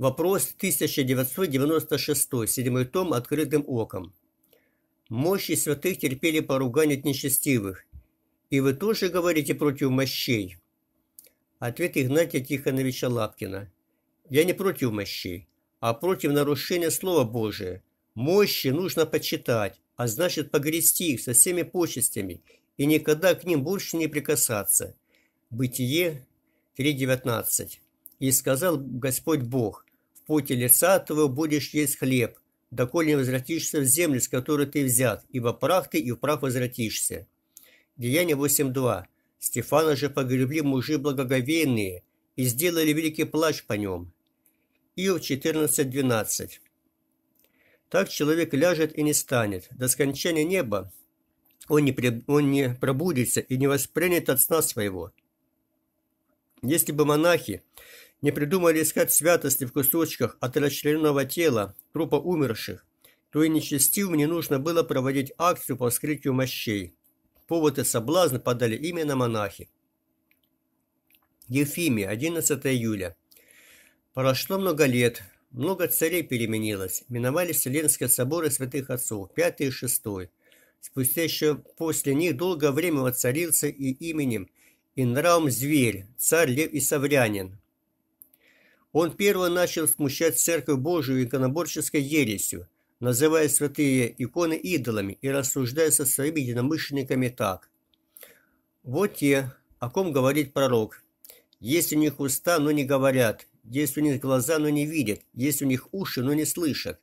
Вопрос 1996, седьмой том «Открытым оком». Мощи святых терпели поругание от нечестивых. И вы тоже говорите против мощей? Ответ Игнатия Тихоновича Лапкина. Я не против мощей, а против нарушения Слова Божия. Мощи нужно почитать, а значит погрести их со всеми почестями и никогда к ним больше не прикасаться. Бытие 3.19. «И сказал Господь Бог, поте лица твоего будешь есть хлеб, доколе не возвратишься в землю, с которой ты взят, ибо прах ты и в прах возвратишься». Деяние 8.2. Стефана же погребли мужи благоговейные и сделали великий плач по нем. Иов 14.12. Так человек ляжет и не станет. До скончания неба он не, при... он не пробудится и не воспринят от сна своего. Если бы монахи не придумали искать святости в кусочках от расчлененного тела трупа умерших, то и нечестивым не нужно было проводить акцию по вскрытию мощей. Повод и соблазн подали именно монахи. Ефимия, 11 июля. Прошло много лет, много царей переменилось, миновали Вселенские соборы святых отцов, пятый и шестой. Спустя еще после них долгое время воцарился и именем, и нравом зверь, царь Лев и Саврянин. Он первый начал смущать Церковь Божию иконоборческой ересью, называя святые иконы идолами и рассуждая со своими единомышленниками так. Вот те, о ком говорит пророк. Есть у них уста, но не говорят, есть у них глаза, но не видят, есть у них уши, но не слышат.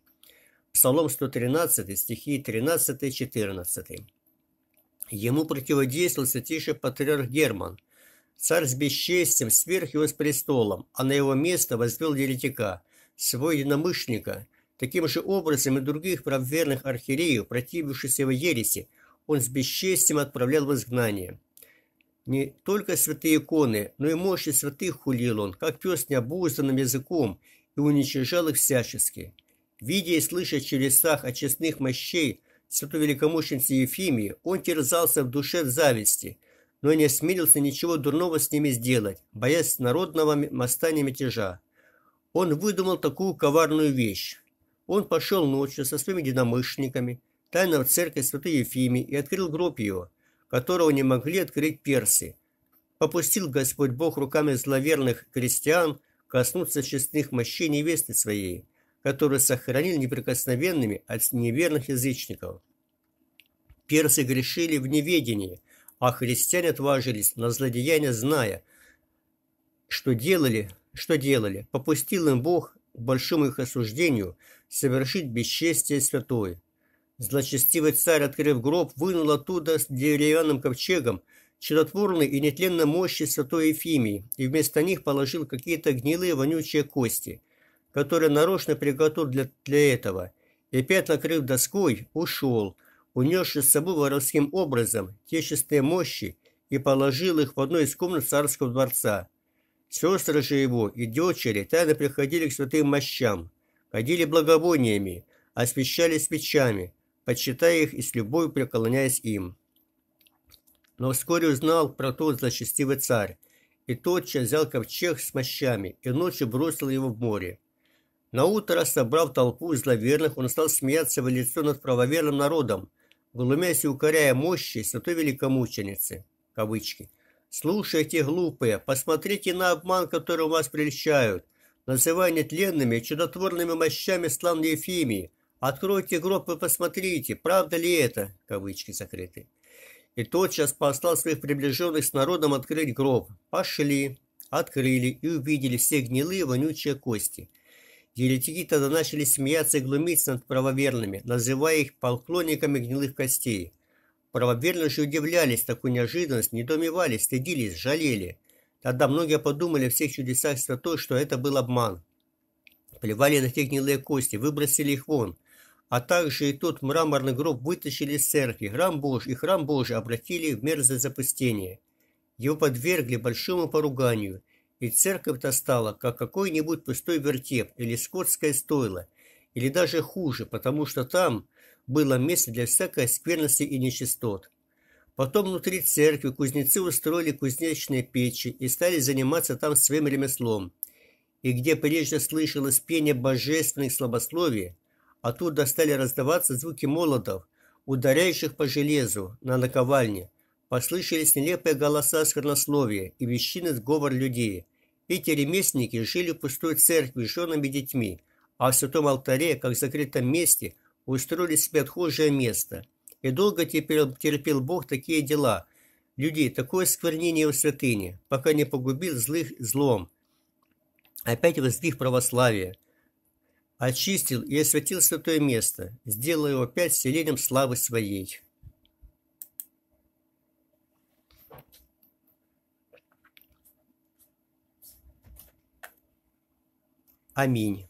Псалом 113, стихи 13-14. Ему противодействовал святейший патриарх Герман. Царь с бесчестием сверх его с престолом, а на его место возвел еретика, своего единомышленника. Таким же образом и других правоверных архиереев, противившихся его ереси, он с бесчестием отправлял в изгнание. Не только святые иконы, но и мощи святых хулил он, как пес необузданным языком, и уничижал их всячески. Видя и слыша чудесах от честных мощей святой великомученицы Ефимии, он терзался в душе в зависти, но не осмелился ничего дурного с ними сделать, боясь народного мостания мятежа. Он выдумал такую коварную вещь. Он пошел ночью со своими единомышленниками, тайно в церковь святой Ефимии и открыл гроб его, которого не могли открыть персы. Попустил Господь Бог руками зловерных крестьян коснуться честных мощей невесты своей, которые сохранили неприкосновенными от неверных язычников. Персы грешили в неведении, а христиане отважились на злодеяние, зная, что делали, что делали. Попустил им Бог к большому их осуждению совершить бесчестие святое. Злочестивый царь, открыв гроб, вынул оттуда с деревянным ковчегом чудотворной и нетленной мощи святой Ефимии и вместо них положил какие-то гнилые вонючие кости, которые нарочно приготовил для, для этого, и опять накрыв доской, ушел, унесший с собой воровским образом те чистые мощи и положил их в одну из комнат царского дворца. Сестры же его и дочери тайно приходили к святым мощам, ходили благовониями, освещали свечами, почитая их и с любовью преклоняясь им. Но вскоре узнал про то злочестивый царь, и тотчас взял ковчег с мощами и ночью бросил его в море. Наутро, собрав толпу зловерных, он стал смеяться в лицо над правоверным народом, глумясь и укоряя мощи святой великомученицы, кавычки. «Слушайте, глупые, посмотрите на обман, который вас прельщают, называя нетленными чудотворными мощами славной Ефимии, Откройте гроб и посмотрите, правда ли это, кавычки закрыты. И тотчас послал своих приближенных с народом открыть гроб. Пошли, открыли и увидели все гнилые вонючие кости. Еретики тогда начали смеяться и глумиться над правоверными, называя их поклонниками гнилых костей. Правоверные же удивлялись такой неожиданности, недоумевали, стыдились, жалели. Тогда многие подумали о всех чудесах святой, что это был обман. Плевали на те гнилые кости, выбросили их вон а также и тот мраморный гроб вытащили из церкви, храм Божий и храм Божий обратили в мерзое запустение. Его подвергли большому поруганию, и церковь-то стала, как какой-нибудь пустой вертеп или скотское стойло, или даже хуже, потому что там было место для всякой скверности и нечистот. Потом внутри церкви кузнецы устроили кузнечные печи и стали заниматься там своим ремеслом. и где прежде слышалось пение божественных слабословий, оттуда стали раздаваться звуки молотов, ударяющих по железу на наковальне. Послышались нелепые голоса сквернословия и вещины сговор людей. Эти ремесленники жили в пустой церкви с женами и детьми, а в святом алтаре, как в закрытом месте, устроили себе отхожее место. И долго теперь терпел Бог такие дела, людей, такое сквернение в святыне, пока не погубил злых злом, опять воздвиг православие, очистил и осветил святое место, сделал его опять селением славы своей. Аминь.